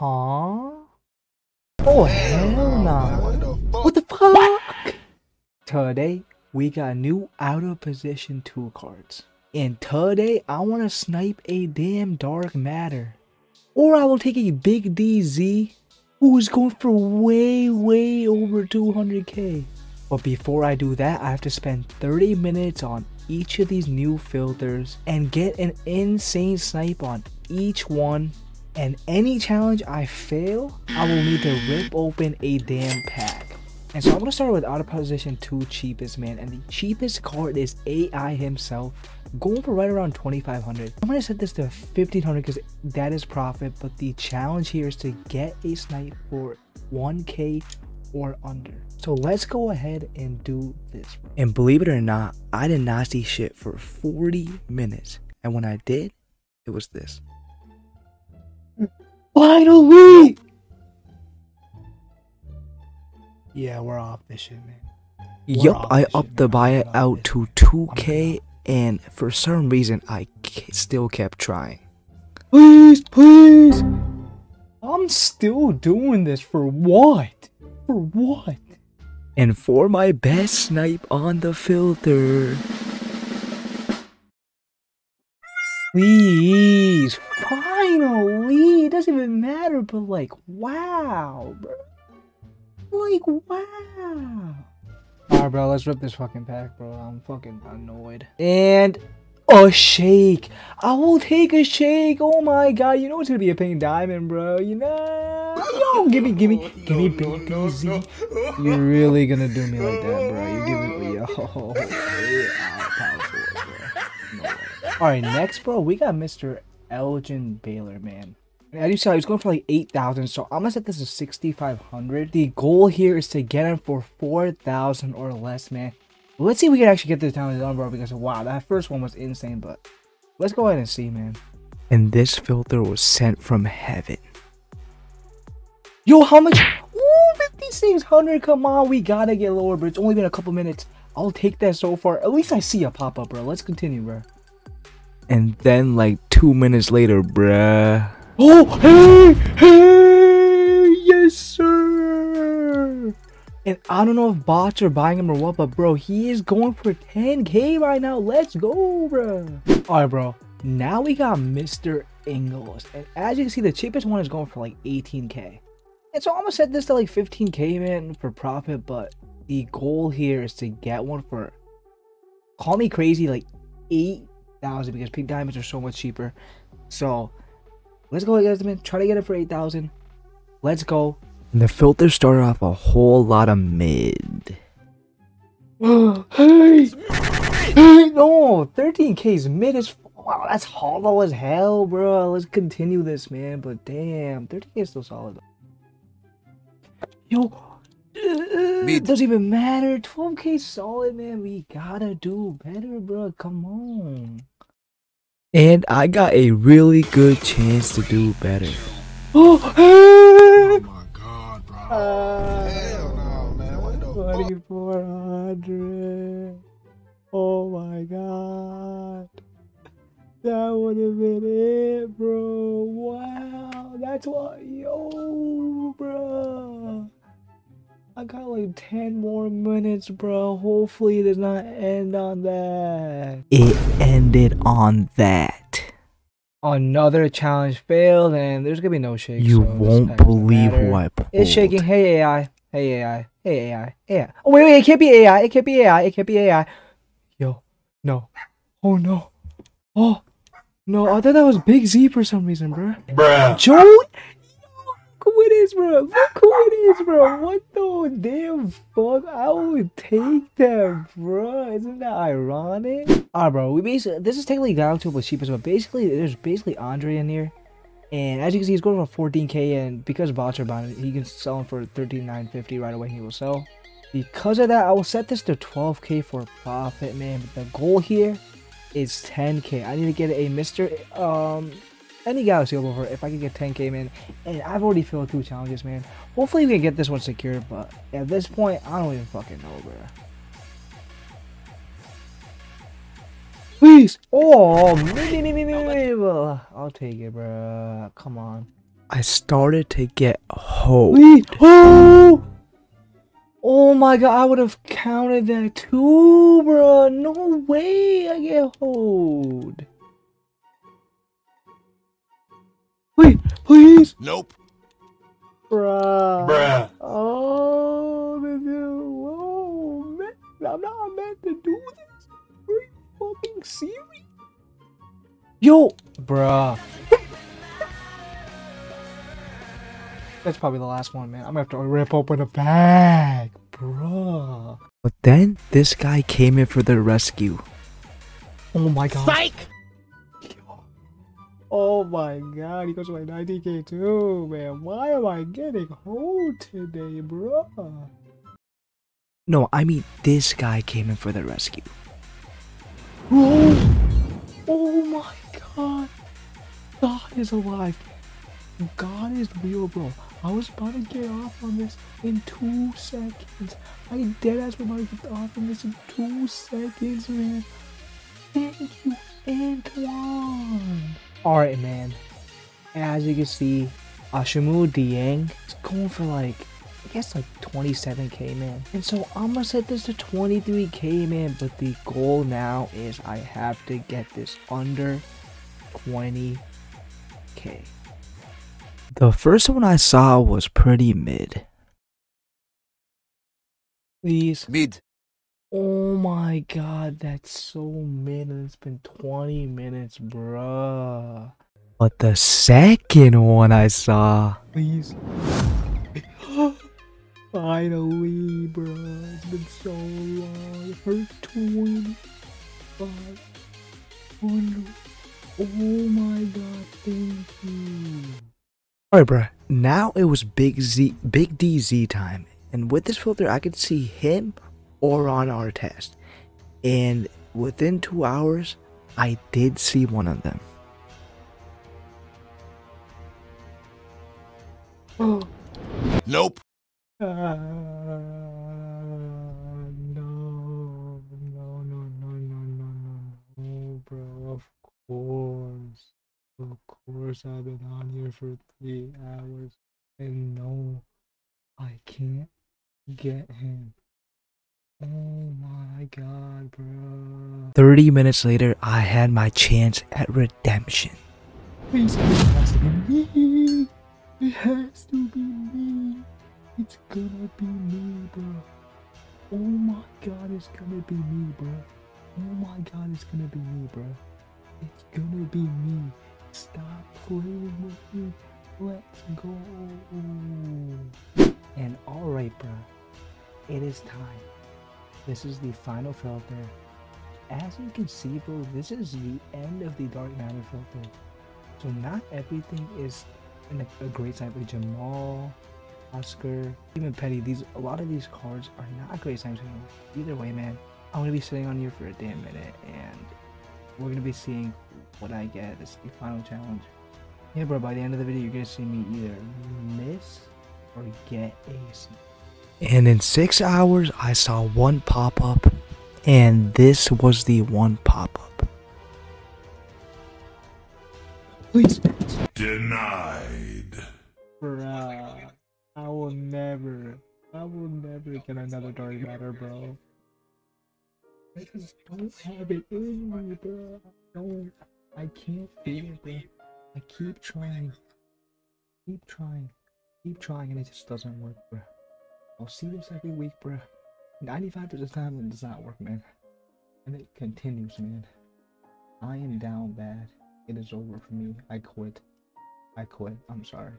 Huh? Oh hell no! What the fuck? Today we got new out of position tool cards. And today I want to snipe a damn dark matter. Or I will take a big DZ who is going for way way over 200k. But before I do that I have to spend 30 minutes on each of these new filters and get an insane snipe on each one and any challenge I fail, I will need to rip open a damn pack. And so I'm gonna start with out of position 2 cheapest man. And the cheapest card is AI himself going for right around 2500 I'm gonna set this to 1500 because that is profit but the challenge here is to get a snipe for 1k or under. So let's go ahead and do this and believe it or not I did not see shit for 40 minutes. And when I did it was this Finally! Yeah, we're off this shit, man. Yup, I upped the buy out to 2k and for some reason I still kept trying. Please, please! I'm still doing this for what? For what? And for my best snipe on the filter. Please, finally! It doesn't even matter, but like, wow, bro. Like, wow. Alright, bro, let's rip this fucking pack, bro. I'm fucking annoyed. And a shake. I will take a shake. Oh my god, you know it's gonna be a pink diamond, bro. You know? Yo, give me, give me, give me big DZ. You're really gonna do me like that, bro. You're giving me, a yo. Alright, next, bro, we got Mr. Elgin Baylor, man. As you saw, he was going for like 8,000, so I'm gonna set this to 6,500. The goal here is to get him for 4,000 or less, man. Let's see if we can actually get this down done, bro, because wow, that first one was insane, but let's go ahead and see, man. And this filter was sent from heaven. Yo, how much? Ooh, 5,600, come on, we gotta get lower, but it's only been a couple minutes. I'll take that so far. At least I see a pop-up, bro. Let's continue, bro. And then like two minutes later, bruh. Oh, hey, hey, yes, sir. And I don't know if bots are buying him or what, but bro, he is going for 10k right now. Let's go, bro. All right, bro. Now we got Mr. Ingles. And as you can see, the cheapest one is going for like 18k. And so I'm gonna set this to like 15k, man, for profit. But the goal here is to get one for, call me crazy, like 8 thousand because pink diamonds are so much cheaper. So let's go, guys. Man, try to get it for eight thousand. Let's go. And the filter started off a whole lot of mid. hey, hey, no, 13k is mid as wow. That's hollow as hell, bro. Let's continue this, man. But damn, 13k is still solid. Yo, uh, it doesn't even matter. 12k solid, man. We gotta do better, bro. Come on. And I got a really good chance to do better. Oh, oh my god, bro. Uh, Hell no, man. What the 2400. Oh my god. That would have been it, bro. Wow. That's what. Yo, bro. I got like 10 more minutes, bro. Hopefully it does not end on that. It ended on that. Another challenge failed, and there's gonna be no shake. You so won't believe who I pulled. It's shaking. Hey AI. Hey AI. Hey AI. AI. Oh wait, wait. It can't be AI. It can't be AI. It can't be AI. Yo. No. Oh no. Oh. No, I thought that was Big Z for some reason, bro. Bruh. Joe who it is, bro. Look who it is, bro. What the damn fuck? I would take that, bro. Isn't that ironic? Alright, bro. We basically this is technically Galaxy was cheapest, but basically there's basically Andre in here. And as you can see, he's going for 14k, and because bots are it, he can sell him for 13950 right away. He will sell. Because of that, I will set this to 12k for profit, man. But the goal here is 10k. I need to get a Mr. Um, any Galaxy over if I can get 10k, man. And I've already filled two challenges, man. Hopefully we can get this one secured, but at this point, I don't even fucking know, bro. Please! Oh, me, me, me, me, me, me. I'll take it, bro. Come on. I started to get hoed. Oh! Oh my god, I would have counted that too, bro. No way I get hold. Wait, please. Nope. Bruh. Bruh. Oh, this is, oh, man. I'm not meant to do this. Are you fucking serious? Yo, bruh. That's probably the last one, man. I'm gonna have to rip open a bag, bruh. But then this guy came in for the rescue. Oh my god. Psych! Oh my god, he goes to like 90k too, man. Why am I getting hold today, bro? No, I mean this guy came in for the rescue. Oh, oh my god. God is alive. God is real, bro. I was about to get off on this in two seconds. I dead ass was about to get off on this in two seconds, man. Thank you, Antoine. Alright, man. As you can see, Ashimu Dieng is going for like, I guess like 27k, man. And so I'm gonna set this to 23k, man. But the goal now is I have to get this under 20k. The first one I saw was pretty mid. Please. Mid. Oh my god, that's so mid and it's been 20 minutes, bruh. But the second one I saw. Please. Finally, bruh. It's been so long. First 25 hundred. Oh my god, thank you. Alright, bruh. Now it was Big Z, Big DZ time. And with this filter, I could see him or Ron Artest. And within two hours, I did see one of them. Oh. nope. Uh, no, no, no, no, no, no, no, bro. Of course, of course, I've been on here for three hours, and no, I can't get him. Oh my god, bro. 30 minutes later, I had my chance at redemption. Please, it has to be me. It has to be me. It's gonna be me, bro. Oh my god, it's gonna be me, bro. Oh my god, it's gonna be me, bro. It's gonna be me. Stop playing with me. Let's go. And alright, bro. It is time. This is the final filter. As you can see, bro, this is the end of the Dark Matter filter. So not everything is in a, a great side like Jamal, Oscar, even Pettit. These a lot of these cards are not great signs. Either way, man, I'm gonna be sitting on here for a damn minute, and we're gonna be seeing what I get. This is the final challenge. Yeah, bro. By the end of the video, you're gonna see me either miss or get ace. And in six hours, I saw one pop up, and this was the one pop up. Please. Denied. Bruh, I will never, I will never get another dark matter, bro. I just don't have it in me, bro. I don't, I can't feel it, bro. I keep trying, keep trying, keep trying, and it just doesn't work, bro. I'll see this every week, bro. 95% of the time it does not work, man. And it continues, man. I am down bad. It is over for me. I quit. I quit. I'm sorry.